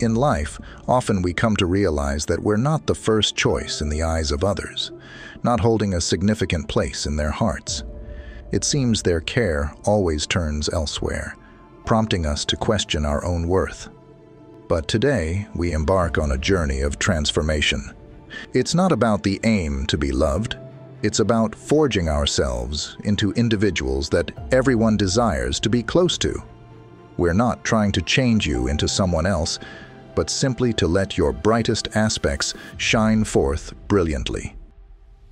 In life, often we come to realize that we're not the first choice in the eyes of others, not holding a significant place in their hearts. It seems their care always turns elsewhere, prompting us to question our own worth. But today, we embark on a journey of transformation. It's not about the aim to be loved, it's about forging ourselves into individuals that everyone desires to be close to. We're not trying to change you into someone else, but simply to let your brightest aspects shine forth brilliantly.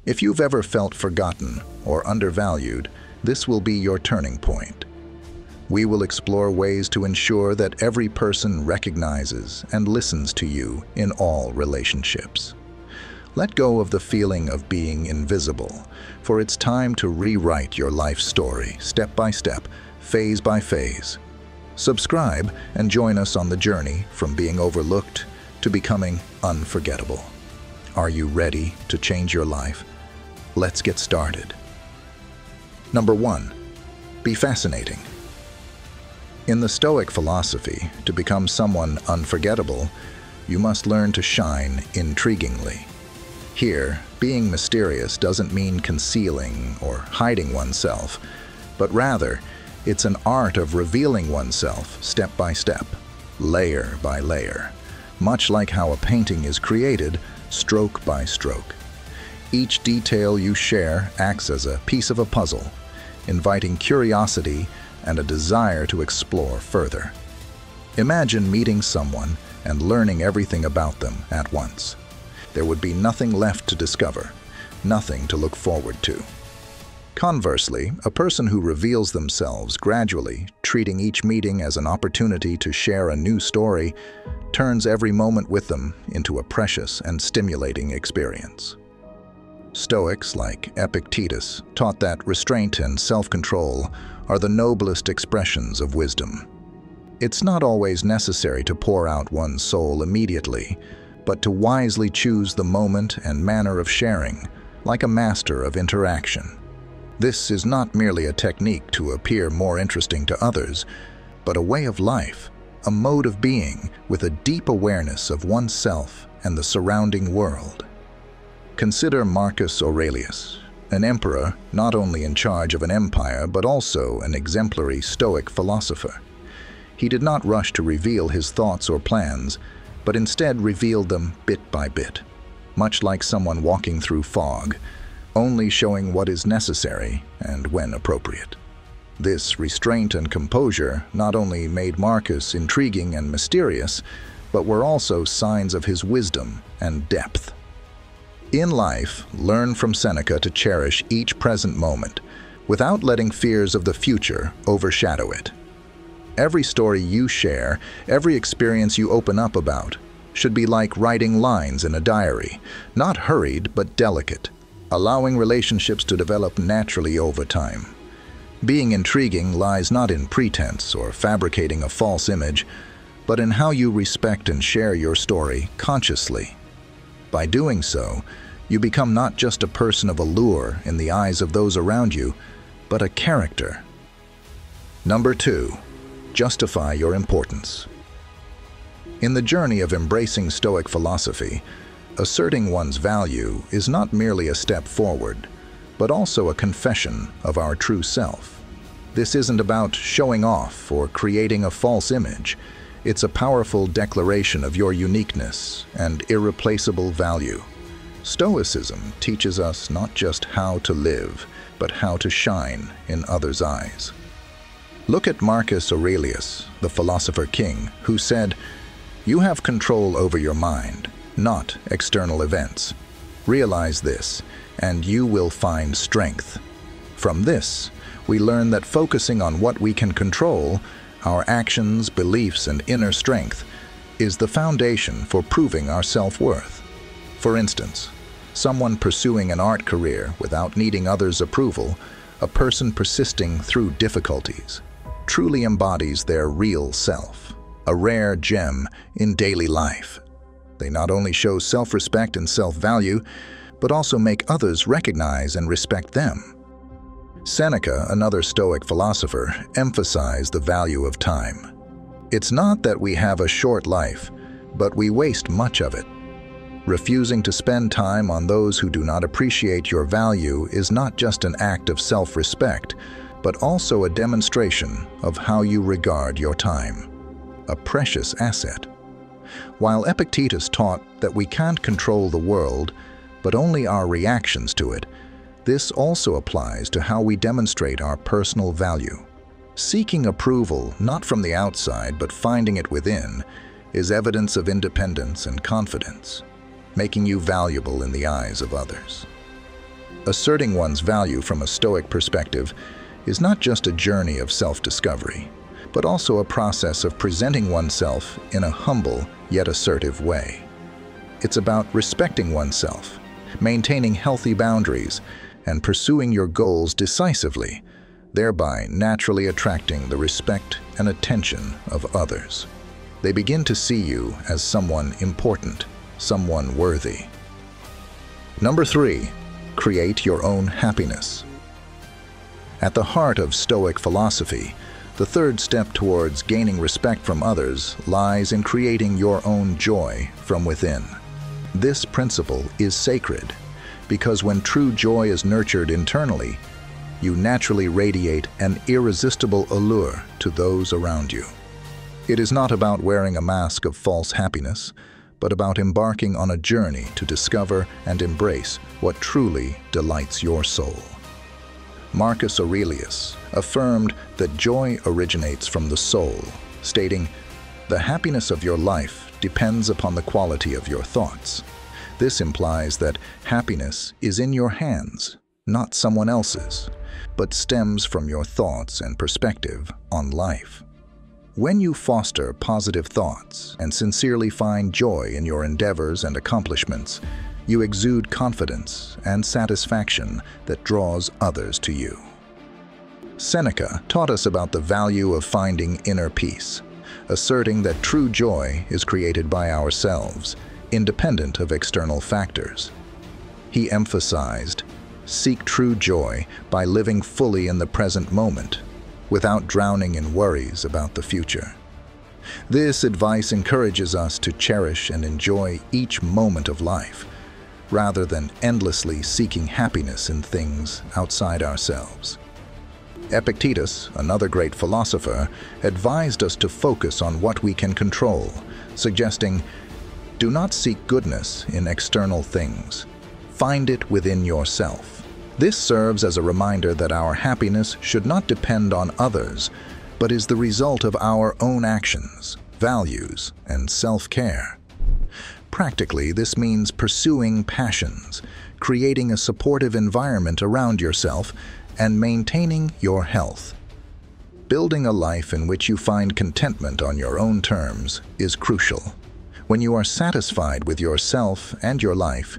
If you've ever felt forgotten or undervalued, this will be your turning point. We will explore ways to ensure that every person recognizes and listens to you in all relationships. Let go of the feeling of being invisible, for it's time to rewrite your life story step by step, phase by phase, Subscribe and join us on the journey from being overlooked to becoming unforgettable. Are you ready to change your life? Let's get started. Number one, be fascinating. In the Stoic philosophy, to become someone unforgettable, you must learn to shine intriguingly. Here, being mysterious doesn't mean concealing or hiding oneself, but rather, it's an art of revealing oneself step by step, layer by layer, much like how a painting is created stroke by stroke. Each detail you share acts as a piece of a puzzle, inviting curiosity and a desire to explore further. Imagine meeting someone and learning everything about them at once. There would be nothing left to discover, nothing to look forward to. Conversely, a person who reveals themselves gradually, treating each meeting as an opportunity to share a new story, turns every moment with them into a precious and stimulating experience. Stoics like Epictetus taught that restraint and self-control are the noblest expressions of wisdom. It's not always necessary to pour out one's soul immediately, but to wisely choose the moment and manner of sharing, like a master of interaction. This is not merely a technique to appear more interesting to others, but a way of life, a mode of being with a deep awareness of oneself and the surrounding world. Consider Marcus Aurelius, an emperor not only in charge of an empire but also an exemplary Stoic philosopher. He did not rush to reveal his thoughts or plans, but instead revealed them bit by bit, much like someone walking through fog, only showing what is necessary and when appropriate. This restraint and composure not only made Marcus intriguing and mysterious, but were also signs of his wisdom and depth. In life, learn from Seneca to cherish each present moment, without letting fears of the future overshadow it. Every story you share, every experience you open up about, should be like writing lines in a diary, not hurried but delicate, allowing relationships to develop naturally over time. Being intriguing lies not in pretense or fabricating a false image, but in how you respect and share your story consciously. By doing so, you become not just a person of allure in the eyes of those around you, but a character. Number two, justify your importance. In the journey of embracing Stoic philosophy, Asserting one's value is not merely a step forward, but also a confession of our true self. This isn't about showing off or creating a false image. It's a powerful declaration of your uniqueness and irreplaceable value. Stoicism teaches us not just how to live, but how to shine in others' eyes. Look at Marcus Aurelius, the philosopher king, who said, You have control over your mind not external events. Realize this, and you will find strength. From this, we learn that focusing on what we can control, our actions, beliefs, and inner strength, is the foundation for proving our self-worth. For instance, someone pursuing an art career without needing others' approval, a person persisting through difficulties, truly embodies their real self, a rare gem in daily life. They not only show self-respect and self-value, but also make others recognize and respect them. Seneca, another Stoic philosopher, emphasized the value of time. It's not that we have a short life, but we waste much of it. Refusing to spend time on those who do not appreciate your value is not just an act of self-respect, but also a demonstration of how you regard your time, a precious asset. While Epictetus taught that we can't control the world, but only our reactions to it, this also applies to how we demonstrate our personal value. Seeking approval not from the outside but finding it within is evidence of independence and confidence, making you valuable in the eyes of others. Asserting one's value from a Stoic perspective is not just a journey of self-discovery, but also a process of presenting oneself in a humble yet assertive way. It's about respecting oneself, maintaining healthy boundaries, and pursuing your goals decisively, thereby naturally attracting the respect and attention of others. They begin to see you as someone important, someone worthy. Number three, create your own happiness. At the heart of Stoic philosophy, the third step towards gaining respect from others lies in creating your own joy from within. This principle is sacred because when true joy is nurtured internally, you naturally radiate an irresistible allure to those around you. It is not about wearing a mask of false happiness, but about embarking on a journey to discover and embrace what truly delights your soul. Marcus Aurelius affirmed that joy originates from the soul, stating, The happiness of your life depends upon the quality of your thoughts. This implies that happiness is in your hands, not someone else's, but stems from your thoughts and perspective on life. When you foster positive thoughts and sincerely find joy in your endeavors and accomplishments, you exude confidence and satisfaction that draws others to you. Seneca taught us about the value of finding inner peace, asserting that true joy is created by ourselves independent of external factors. He emphasized, seek true joy by living fully in the present moment, without drowning in worries about the future. This advice encourages us to cherish and enjoy each moment of life, rather than endlessly seeking happiness in things outside ourselves. Epictetus, another great philosopher, advised us to focus on what we can control, suggesting do not seek goodness in external things. Find it within yourself. This serves as a reminder that our happiness should not depend on others, but is the result of our own actions, values, and self-care. Practically, this means pursuing passions, creating a supportive environment around yourself, and maintaining your health. Building a life in which you find contentment on your own terms is crucial. When you are satisfied with yourself and your life,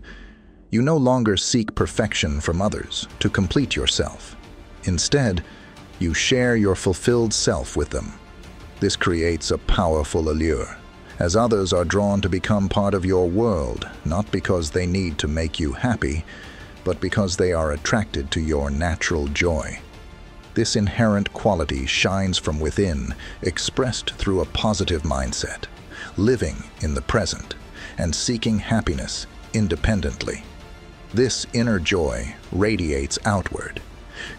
you no longer seek perfection from others to complete yourself. Instead, you share your fulfilled self with them. This creates a powerful allure, as others are drawn to become part of your world, not because they need to make you happy, but because they are attracted to your natural joy. This inherent quality shines from within, expressed through a positive mindset living in the present, and seeking happiness independently. This inner joy radiates outward,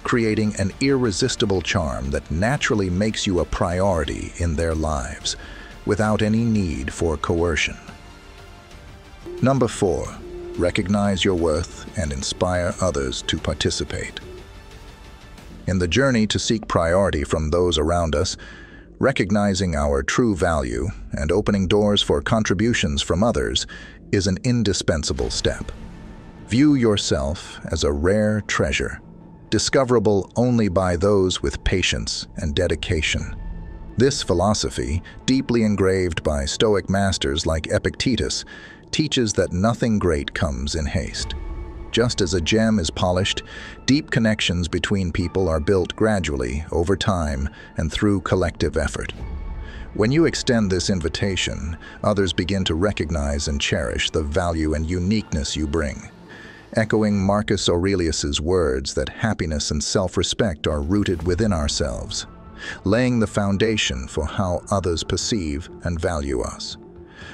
creating an irresistible charm that naturally makes you a priority in their lives, without any need for coercion. Number four, recognize your worth and inspire others to participate. In the journey to seek priority from those around us, Recognizing our true value and opening doors for contributions from others is an indispensable step. View yourself as a rare treasure, discoverable only by those with patience and dedication. This philosophy, deeply engraved by Stoic masters like Epictetus, teaches that nothing great comes in haste. Just as a gem is polished, deep connections between people are built gradually, over time, and through collective effort. When you extend this invitation, others begin to recognize and cherish the value and uniqueness you bring. Echoing Marcus Aurelius's words that happiness and self-respect are rooted within ourselves, laying the foundation for how others perceive and value us.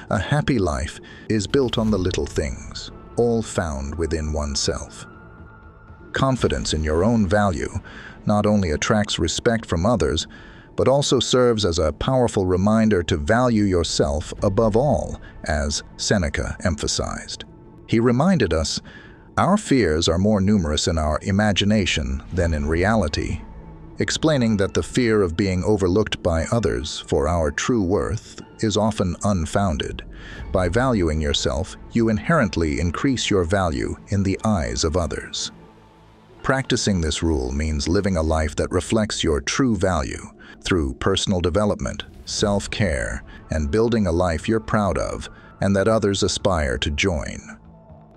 A happy life is built on the little things, all found within oneself. Confidence in your own value not only attracts respect from others, but also serves as a powerful reminder to value yourself above all, as Seneca emphasized. He reminded us, our fears are more numerous in our imagination than in reality, explaining that the fear of being overlooked by others for our true worth is often unfounded. By valuing yourself, you inherently increase your value in the eyes of others. Practicing this rule means living a life that reflects your true value through personal development, self-care, and building a life you're proud of and that others aspire to join.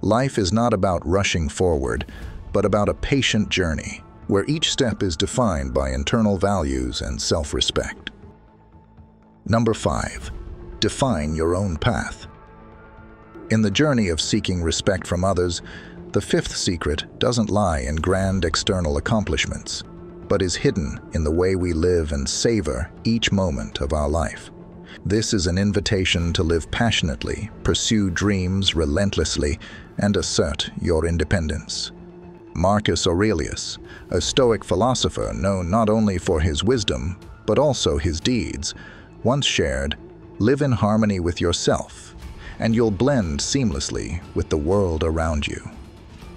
Life is not about rushing forward, but about a patient journey where each step is defined by internal values and self-respect. Number 5. Define your own path. In the journey of seeking respect from others, the fifth secret doesn't lie in grand external accomplishments, but is hidden in the way we live and savor each moment of our life. This is an invitation to live passionately, pursue dreams relentlessly, and assert your independence. Marcus Aurelius, a Stoic philosopher known not only for his wisdom, but also his deeds, once shared, live in harmony with yourself, and you'll blend seamlessly with the world around you.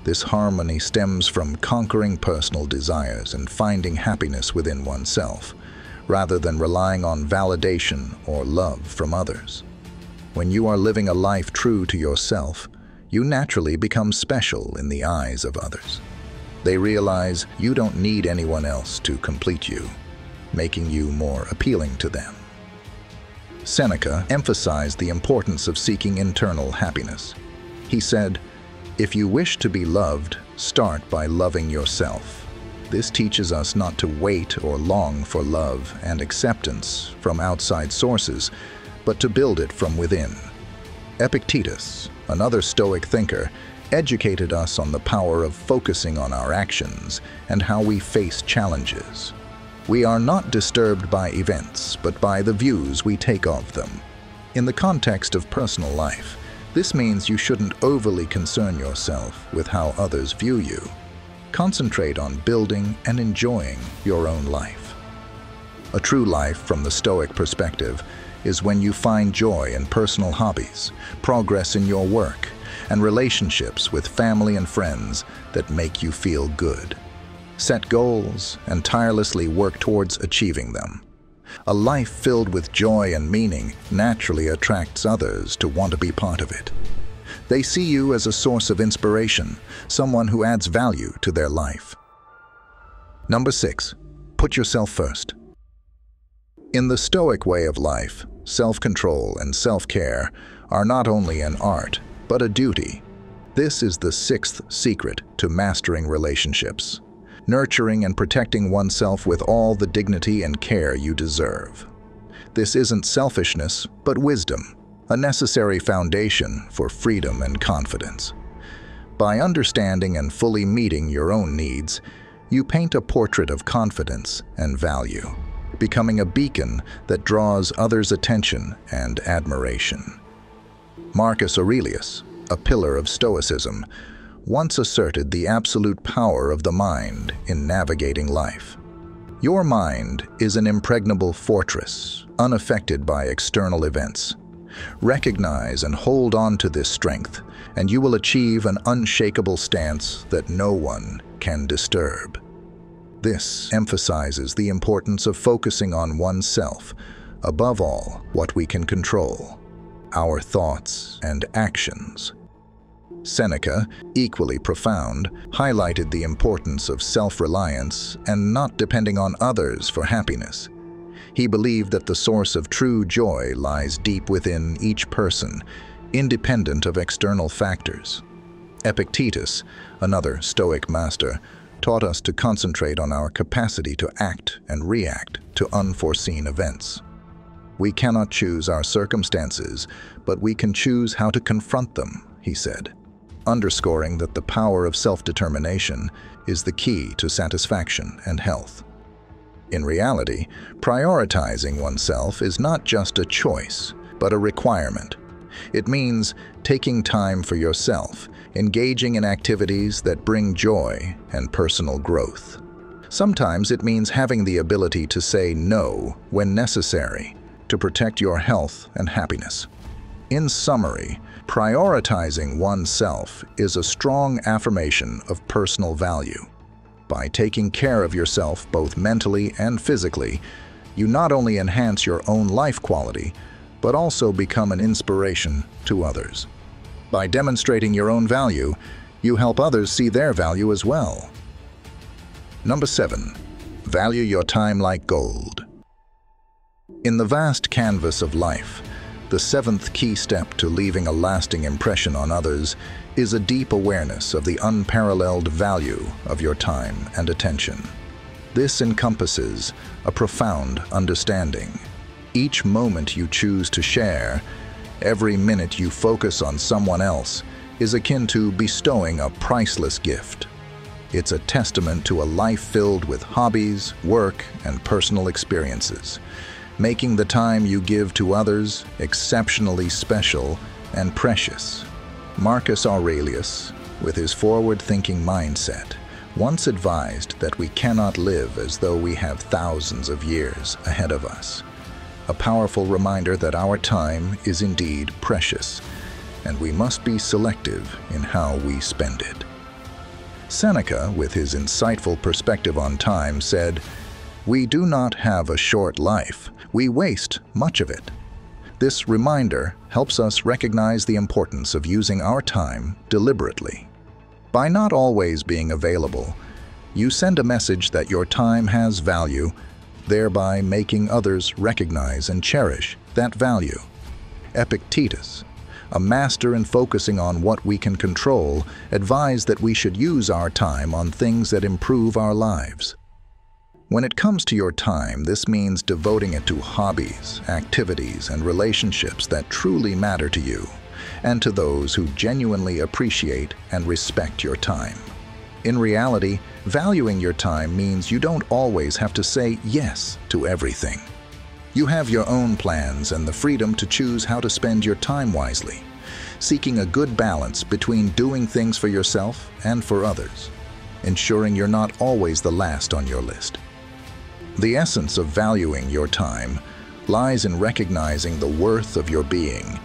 This harmony stems from conquering personal desires and finding happiness within oneself, rather than relying on validation or love from others. When you are living a life true to yourself, you naturally become special in the eyes of others. They realize you don't need anyone else to complete you, making you more appealing to them. Seneca emphasized the importance of seeking internal happiness. He said, if you wish to be loved, start by loving yourself. This teaches us not to wait or long for love and acceptance from outside sources, but to build it from within. Epictetus, another Stoic thinker, educated us on the power of focusing on our actions and how we face challenges. We are not disturbed by events, but by the views we take of them. In the context of personal life, this means you shouldn't overly concern yourself with how others view you. Concentrate on building and enjoying your own life. A true life from the Stoic perspective is when you find joy in personal hobbies, progress in your work, and relationships with family and friends that make you feel good. Set goals and tirelessly work towards achieving them. A life filled with joy and meaning naturally attracts others to want to be part of it. They see you as a source of inspiration, someone who adds value to their life. Number 6. Put yourself first. In the Stoic way of life, self-control and self-care are not only an art, but a duty. This is the sixth secret to mastering relationships nurturing and protecting oneself with all the dignity and care you deserve. This isn't selfishness, but wisdom, a necessary foundation for freedom and confidence. By understanding and fully meeting your own needs, you paint a portrait of confidence and value, becoming a beacon that draws others' attention and admiration. Marcus Aurelius, a pillar of Stoicism, once asserted the absolute power of the mind in navigating life. Your mind is an impregnable fortress, unaffected by external events. Recognize and hold on to this strength, and you will achieve an unshakable stance that no one can disturb. This emphasizes the importance of focusing on oneself, above all, what we can control, our thoughts and actions. Seneca, equally profound, highlighted the importance of self-reliance and not depending on others for happiness. He believed that the source of true joy lies deep within each person, independent of external factors. Epictetus, another Stoic master, taught us to concentrate on our capacity to act and react to unforeseen events. We cannot choose our circumstances, but we can choose how to confront them, he said underscoring that the power of self-determination is the key to satisfaction and health. In reality, prioritizing oneself is not just a choice, but a requirement. It means taking time for yourself, engaging in activities that bring joy and personal growth. Sometimes it means having the ability to say no when necessary to protect your health and happiness. In summary, prioritizing oneself is a strong affirmation of personal value. By taking care of yourself both mentally and physically, you not only enhance your own life quality, but also become an inspiration to others. By demonstrating your own value, you help others see their value as well. Number 7. Value your time like gold. In the vast canvas of life, the seventh key step to leaving a lasting impression on others is a deep awareness of the unparalleled value of your time and attention. This encompasses a profound understanding. Each moment you choose to share, every minute you focus on someone else, is akin to bestowing a priceless gift. It's a testament to a life filled with hobbies, work, and personal experiences, making the time you give to others exceptionally special and precious. Marcus Aurelius, with his forward-thinking mindset, once advised that we cannot live as though we have thousands of years ahead of us. A powerful reminder that our time is indeed precious, and we must be selective in how we spend it. Seneca, with his insightful perspective on time, said, We do not have a short life, we waste much of it. This reminder helps us recognize the importance of using our time deliberately. By not always being available, you send a message that your time has value, thereby making others recognize and cherish that value. Epictetus, a master in focusing on what we can control, advised that we should use our time on things that improve our lives. When it comes to your time, this means devoting it to hobbies, activities, and relationships that truly matter to you, and to those who genuinely appreciate and respect your time. In reality, valuing your time means you don't always have to say yes to everything. You have your own plans and the freedom to choose how to spend your time wisely, seeking a good balance between doing things for yourself and for others, ensuring you're not always the last on your list. The essence of valuing your time lies in recognizing the worth of your being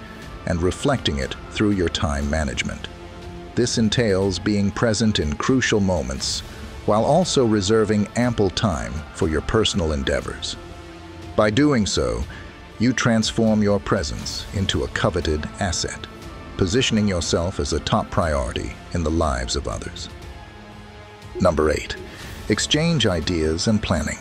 and reflecting it through your time management. This entails being present in crucial moments while also reserving ample time for your personal endeavors. By doing so, you transform your presence into a coveted asset, positioning yourself as a top priority in the lives of others. Number 8. Exchange ideas and planning.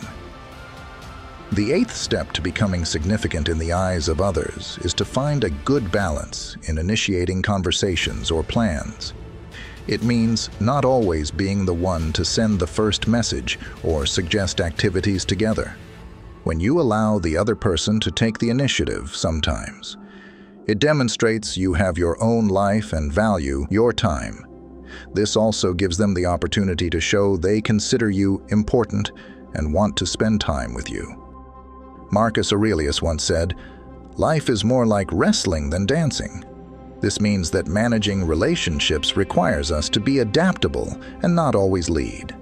The eighth step to becoming significant in the eyes of others is to find a good balance in initiating conversations or plans. It means not always being the one to send the first message or suggest activities together when you allow the other person to take the initiative sometimes. It demonstrates you have your own life and value your time. This also gives them the opportunity to show they consider you important and want to spend time with you. Marcus Aurelius once said, Life is more like wrestling than dancing. This means that managing relationships requires us to be adaptable and not always lead.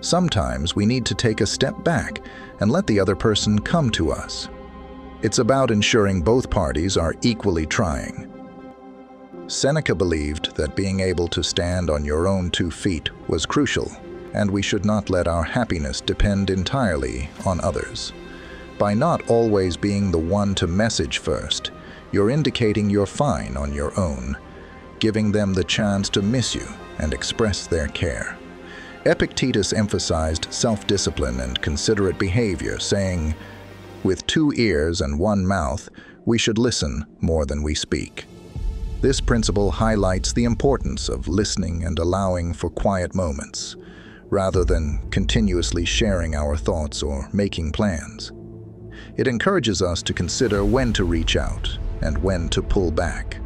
Sometimes we need to take a step back and let the other person come to us. It's about ensuring both parties are equally trying. Seneca believed that being able to stand on your own two feet was crucial, and we should not let our happiness depend entirely on others. By not always being the one to message first, you're indicating you're fine on your own, giving them the chance to miss you and express their care. Epictetus emphasized self-discipline and considerate behavior, saying, With two ears and one mouth, we should listen more than we speak. This principle highlights the importance of listening and allowing for quiet moments, rather than continuously sharing our thoughts or making plans. It encourages us to consider when to reach out and when to pull back.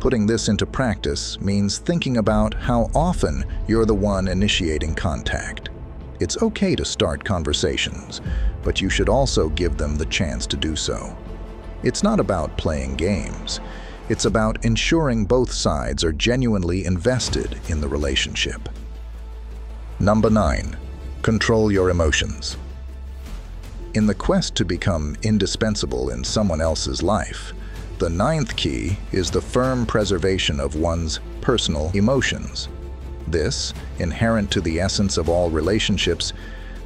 Putting this into practice means thinking about how often you're the one initiating contact. It's okay to start conversations, but you should also give them the chance to do so. It's not about playing games. It's about ensuring both sides are genuinely invested in the relationship. Number 9. Control your emotions. In the quest to become indispensable in someone else's life, the ninth key is the firm preservation of one's personal emotions. This, inherent to the essence of all relationships,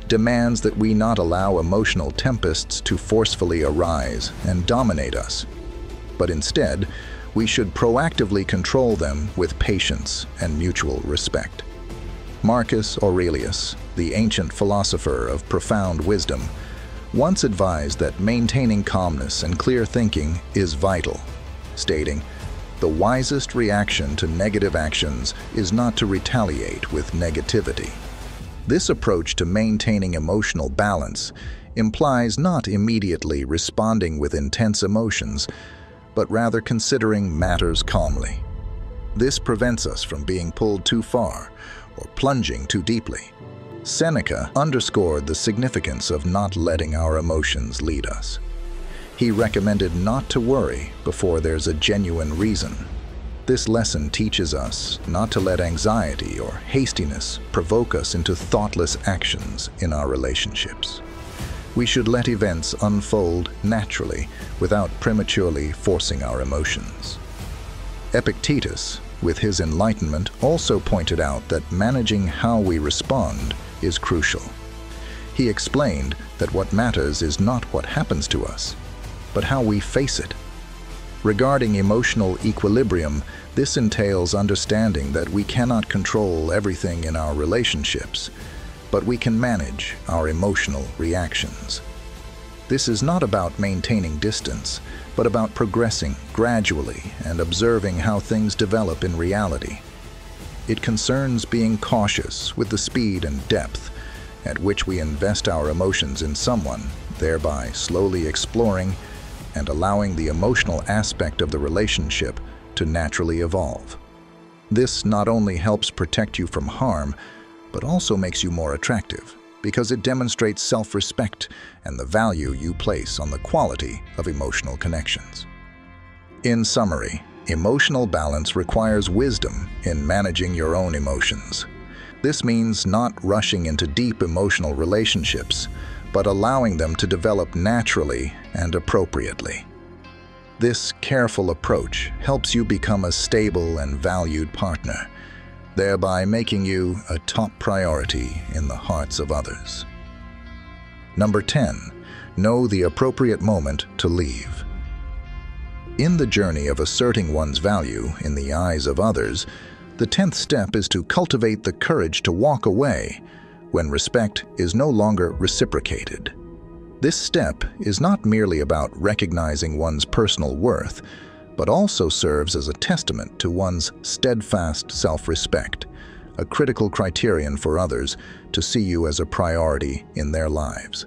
demands that we not allow emotional tempests to forcefully arise and dominate us, but instead, we should proactively control them with patience and mutual respect. Marcus Aurelius, the ancient philosopher of profound wisdom, once advised that maintaining calmness and clear thinking is vital, stating, the wisest reaction to negative actions is not to retaliate with negativity. This approach to maintaining emotional balance implies not immediately responding with intense emotions, but rather considering matters calmly. This prevents us from being pulled too far or plunging too deeply. Seneca underscored the significance of not letting our emotions lead us. He recommended not to worry before there's a genuine reason. This lesson teaches us not to let anxiety or hastiness provoke us into thoughtless actions in our relationships. We should let events unfold naturally without prematurely forcing our emotions. Epictetus, with his enlightenment, also pointed out that managing how we respond is crucial. He explained that what matters is not what happens to us, but how we face it. Regarding emotional equilibrium, this entails understanding that we cannot control everything in our relationships, but we can manage our emotional reactions. This is not about maintaining distance, but about progressing gradually and observing how things develop in reality. It concerns being cautious with the speed and depth at which we invest our emotions in someone, thereby slowly exploring and allowing the emotional aspect of the relationship to naturally evolve. This not only helps protect you from harm, but also makes you more attractive because it demonstrates self-respect and the value you place on the quality of emotional connections. In summary, Emotional balance requires wisdom in managing your own emotions. This means not rushing into deep emotional relationships, but allowing them to develop naturally and appropriately. This careful approach helps you become a stable and valued partner, thereby making you a top priority in the hearts of others. Number 10. Know the appropriate moment to leave. In the journey of asserting one's value in the eyes of others, the tenth step is to cultivate the courage to walk away when respect is no longer reciprocated. This step is not merely about recognizing one's personal worth, but also serves as a testament to one's steadfast self-respect, a critical criterion for others to see you as a priority in their lives.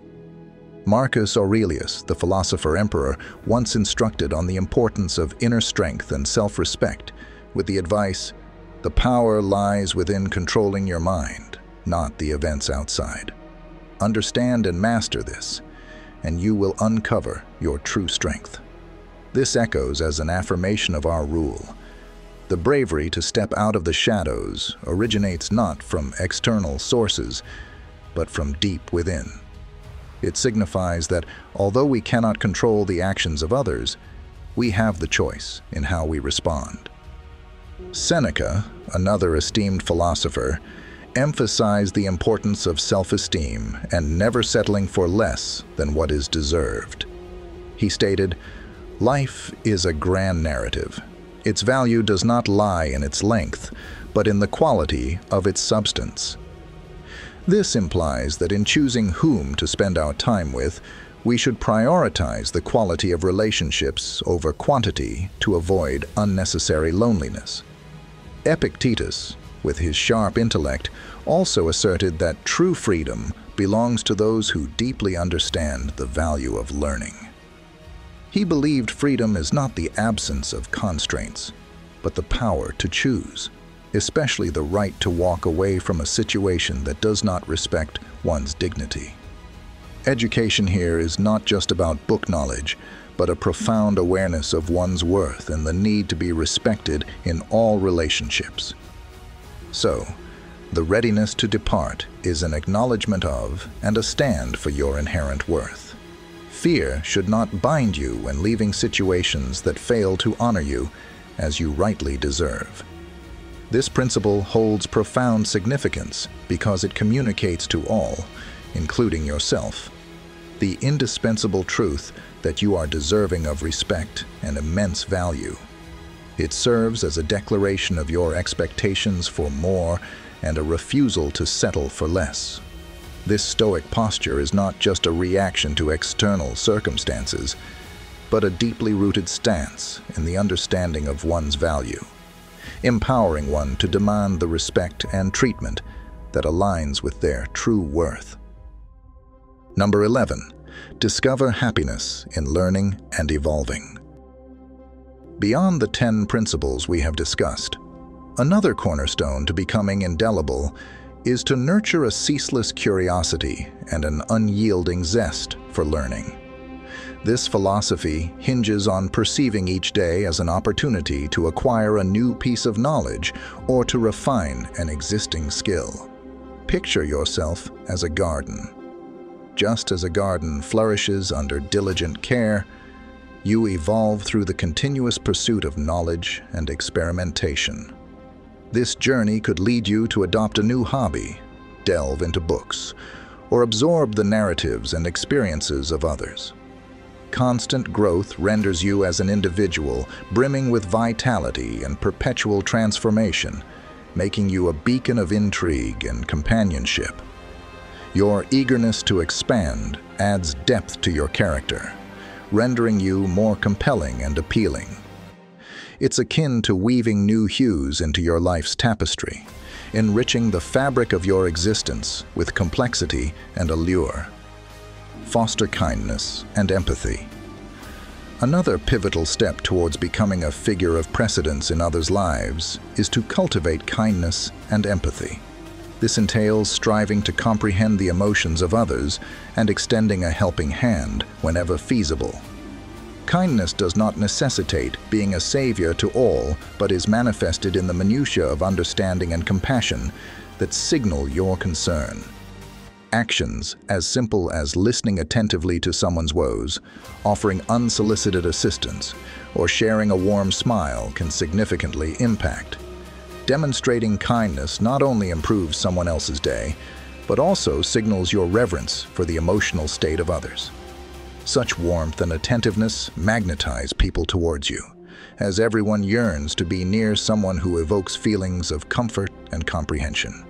Marcus Aurelius, the philosopher emperor, once instructed on the importance of inner strength and self-respect with the advice, the power lies within controlling your mind, not the events outside. Understand and master this, and you will uncover your true strength. This echoes as an affirmation of our rule. The bravery to step out of the shadows originates not from external sources, but from deep within. It signifies that although we cannot control the actions of others, we have the choice in how we respond. Seneca, another esteemed philosopher, emphasized the importance of self-esteem and never settling for less than what is deserved. He stated, Life is a grand narrative. Its value does not lie in its length, but in the quality of its substance. This implies that in choosing whom to spend our time with, we should prioritize the quality of relationships over quantity to avoid unnecessary loneliness. Epictetus, with his sharp intellect, also asserted that true freedom belongs to those who deeply understand the value of learning. He believed freedom is not the absence of constraints, but the power to choose especially the right to walk away from a situation that does not respect one's dignity. Education here is not just about book knowledge, but a profound awareness of one's worth and the need to be respected in all relationships. So, the readiness to depart is an acknowledgement of and a stand for your inherent worth. Fear should not bind you when leaving situations that fail to honor you as you rightly deserve. This principle holds profound significance because it communicates to all, including yourself, the indispensable truth that you are deserving of respect and immense value. It serves as a declaration of your expectations for more and a refusal to settle for less. This stoic posture is not just a reaction to external circumstances, but a deeply rooted stance in the understanding of one's value, empowering one to demand the respect and treatment that aligns with their true worth. Number 11. Discover happiness in learning and evolving. Beyond the 10 principles we have discussed, another cornerstone to becoming indelible is to nurture a ceaseless curiosity and an unyielding zest for learning. This philosophy hinges on perceiving each day as an opportunity to acquire a new piece of knowledge or to refine an existing skill. Picture yourself as a garden just as a garden flourishes under diligent care, you evolve through the continuous pursuit of knowledge and experimentation. This journey could lead you to adopt a new hobby, delve into books, or absorb the narratives and experiences of others. Constant growth renders you as an individual brimming with vitality and perpetual transformation, making you a beacon of intrigue and companionship. Your eagerness to expand adds depth to your character, rendering you more compelling and appealing. It's akin to weaving new hues into your life's tapestry, enriching the fabric of your existence with complexity and allure. Foster kindness and empathy. Another pivotal step towards becoming a figure of precedence in others' lives is to cultivate kindness and empathy. This entails striving to comprehend the emotions of others and extending a helping hand whenever feasible. Kindness does not necessitate being a savior to all, but is manifested in the minutiae of understanding and compassion that signal your concern. Actions as simple as listening attentively to someone's woes, offering unsolicited assistance, or sharing a warm smile can significantly impact Demonstrating kindness not only improves someone else's day, but also signals your reverence for the emotional state of others. Such warmth and attentiveness magnetize people towards you, as everyone yearns to be near someone who evokes feelings of comfort and comprehension.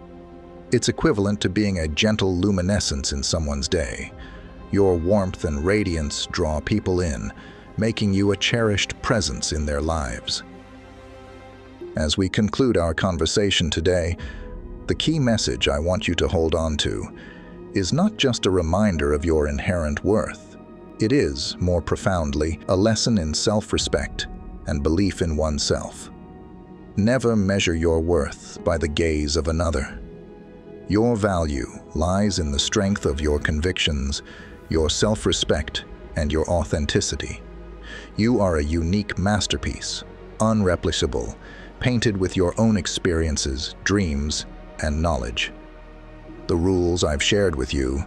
It's equivalent to being a gentle luminescence in someone's day. Your warmth and radiance draw people in, making you a cherished presence in their lives. As we conclude our conversation today, the key message I want you to hold on to is not just a reminder of your inherent worth. It is, more profoundly, a lesson in self-respect and belief in oneself. Never measure your worth by the gaze of another. Your value lies in the strength of your convictions, your self-respect, and your authenticity. You are a unique masterpiece, unreplaceable, painted with your own experiences, dreams, and knowledge. The rules I've shared with you,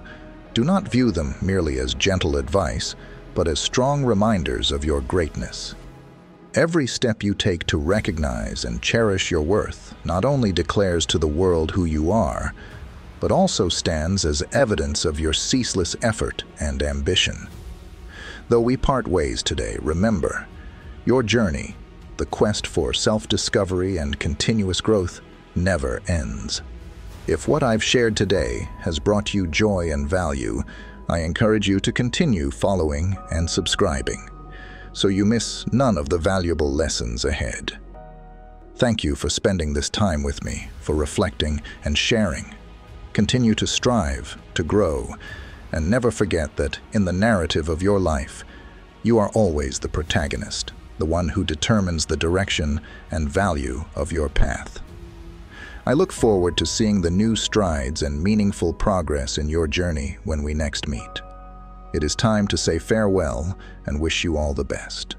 do not view them merely as gentle advice, but as strong reminders of your greatness. Every step you take to recognize and cherish your worth not only declares to the world who you are, but also stands as evidence of your ceaseless effort and ambition. Though we part ways today, remember, your journey the quest for self-discovery and continuous growth never ends. If what I've shared today has brought you joy and value, I encourage you to continue following and subscribing, so you miss none of the valuable lessons ahead. Thank you for spending this time with me, for reflecting and sharing. Continue to strive, to grow, and never forget that in the narrative of your life, you are always the protagonist the one who determines the direction and value of your path. I look forward to seeing the new strides and meaningful progress in your journey when we next meet. It is time to say farewell and wish you all the best.